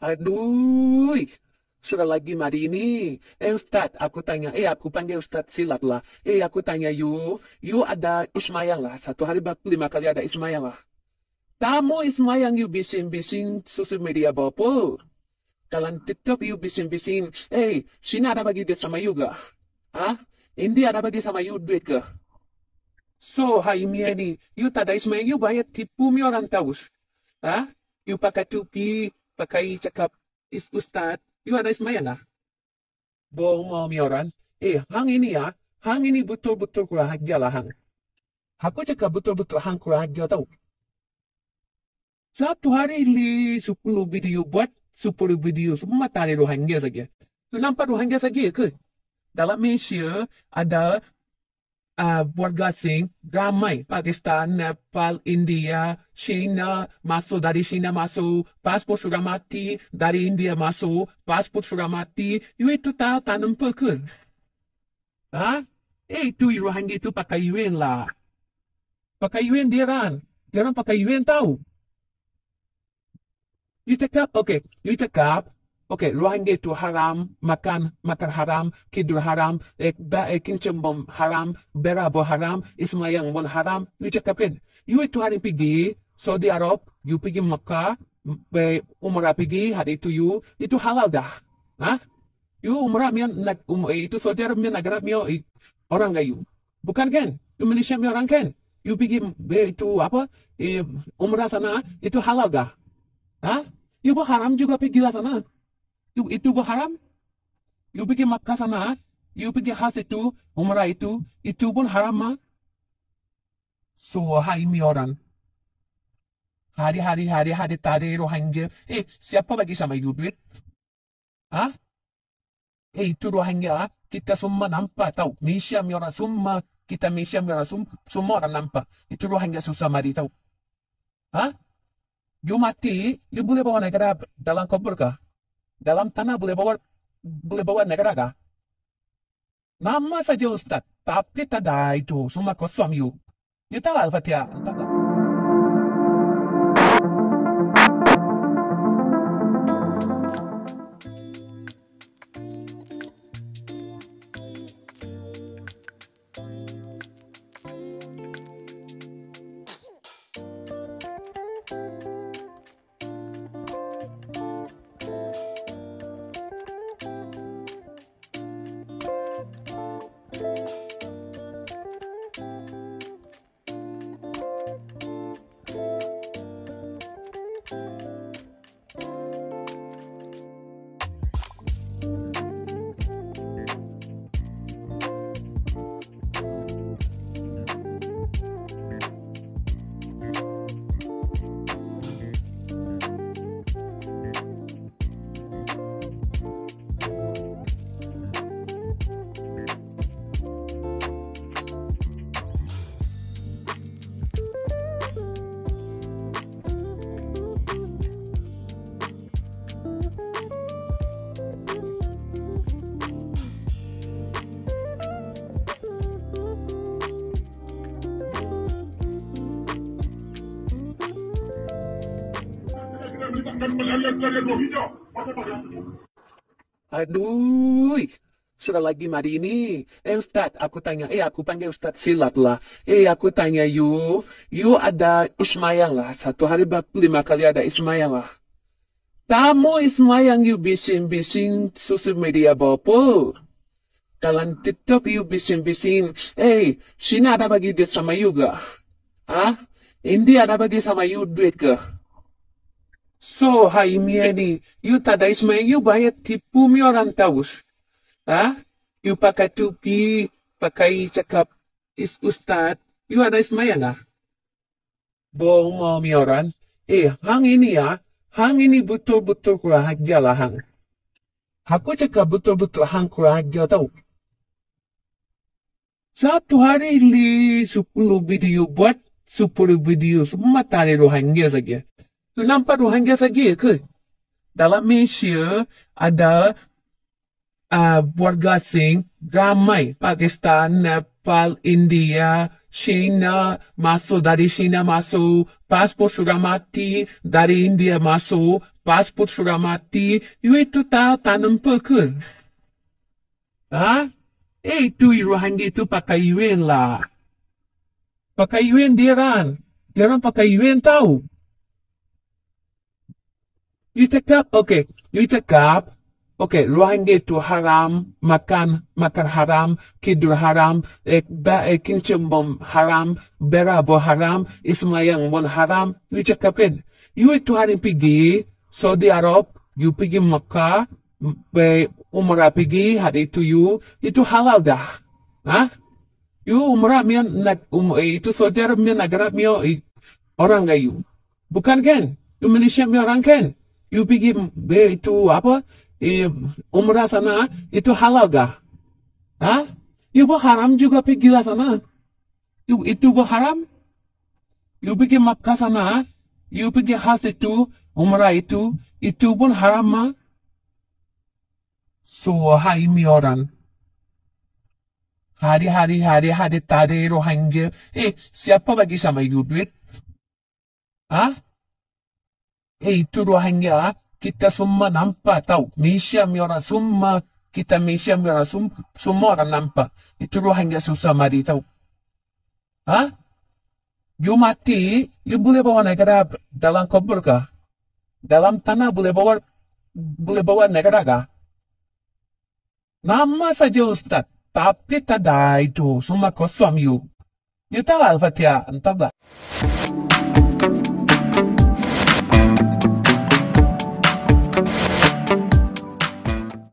Aduh, sudah lagi mari ini. Eh Ustaz, aku tanya, eh aku panggil Ustaz silap lah. Eh aku tanya you, you ada Ismail lah. Satu hari lima kali ada Ismail lah. Kamu Ismail you bising-bising sosial media apa? Dalam TikTok you bising-bising, eh Sina ada bagi duit sama you gak? Hah? India ada bagi sama you duit ke? So, hai Mia ni, you tak ada Ismail, you bayar tipu mi orang tahu. Hah? You pakai tupi, pakai cakap is Ustaz, you ada Ismail lah? Bohong mi orang. Eh, hang ini ya, hang ini betul-betul kurang ajar lah hang. Aku cakap betul-betul hang kurang ajar tau. Satu hari li 10 video buat 10 video semua tali Rohingya saja. Tu nampak Rohingya saja ke? Dalam Malaysia ada warga asing ramai Pakistan, Nepal, India, China masuk dari China masuk, paspor sudah mati dari India masuk, paspor sudah mati. Itu tahu tak nampak ke? Ha? Eh itu Rohingya itu pakai UN lah. Pakai UN dia orang. Dia orang pakai UN tahu. You cakap, okay, you cakap, okay, Rohingya itu haram, makan, makan haram, tidur haram, eh, ba, eh, bom haram, berabo haram, Ismail pun haram, you cakapin. You itu hari pergi, Saudi Arab, you pergi Makkah, be, umrah pergi, hari itu you, itu halal dah. Ha? You umrah mian, nak, um, eh, itu Saudi Arab mian negara mian, orang gak you. Bukan kan? You Malaysia mian orang kan? You pergi, itu apa, umrah sana, itu halal dah. Hah? You haram juga pergi lah sana. Itu haram. You pergi Makkah sana. You pergi has itu, umrah itu. Itu pun haram mah. So, hai mi orang. Hari-hari, hari-hari tadi Rohingya. Eh, siapa bagi sama you duit? Hah? Eh, itu Rohingya. Kita semua nampak tahu. Malaysia mi orang semua. Kita Malaysia mi orang semua, semua orang nampak. Itu Rohingya susah mari tahu. Hah? You mati, you boleh bawa negara dalam kubur kah? Dalam tanah boleh bawa boleh bawa negara kah? Nama saja Ustaz, tapi tak ada itu, semua kosong. You tahu Al-Fatihah? Aduh, sudah lagi mari ini. Eh Ustaz, aku tanya, eh aku panggil Ustaz silap lah. Eh aku tanya you, you ada Ismail lah. Satu hari lima kali ada Ismail lah. Kamu Ismail you bising-bising sosial media apa? Dalam TikTok you bising-bising, eh Sina ada bagi duit sama you gak? Hah? India ada bagi sama you duit ke? So, hai Mia ni, you tak ada Ismail, you bayar tipu mi orang tahu. Ha? You pakai tupi, pakai cakap is Ustaz, you ada Ismail lah? Bohong mau orang. Eh, hang ini ya, hang ini betul-betul kurang ajar lah hang. Aku cakap betul-betul hang kurang ajar tau. Satu hari li 10 video buat 10 video semua tali Rohingya saja. Tu nampak Rohingya saja ke? Dalam Malaysia ada uh, warga asing ramai Pakistan, Nepal, India, China masuk, dari China masuk, paspor sudah mati, dari India masuk, paspor sudah mati, you itu tahu tanam pekul. Ah? Eh, itu Rohingya itu pakai UN lah. Pakai UN dia kan. Dia orang pakai UN tahu. You cakap, okay. You cakap, okay, Rohingya itu haram, makan, makan haram, tidur haram, eh, ba, eh, kincum bom haram, berabo haram, ismayang bon haram. You cakapin. You itu hari pergi, Saudi Arab, you pergi be umrah pergi hari itu you itu halal dah ah you umrah mian um, eh, itu saudara mian negara eh, orang gak you bukan kan you Malaysia mi orang kan you pergi itu apa eh, umrah sana itu halal gak ah you haram juga pergi lah sana you itu haram you pergi Makkah sana you pergi has itu umrah itu itu pun haram mah So, hai mi orang. Hari-hari, hari-hari tadi Rohingya. Eh, siapa bagi sama you duit? Ah? Itu Rohingya. Kita semua nampak tahu. Malaysia mi orang semua. Kita Malaysia mi orang sem- semua orang nampak. Itu Rohingya susah mati tahu. Ah? You mati, you boleh bawa negara dalam kubur kah? Dalam tanah boleh bawa boleh bawa negara kah? Nama saja Ustaz. Tapi tak ada itu. Semua kosong you. You tahu Al-Fatihah?